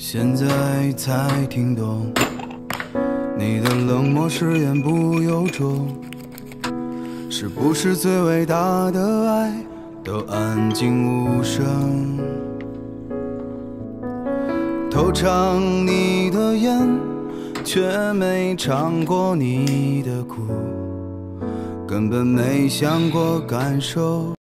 现在才听懂你的冷漠是言不由衷是不是最伟大的爱都安静无声。偷尝你的烟却没尝过你的苦根本没想过感受。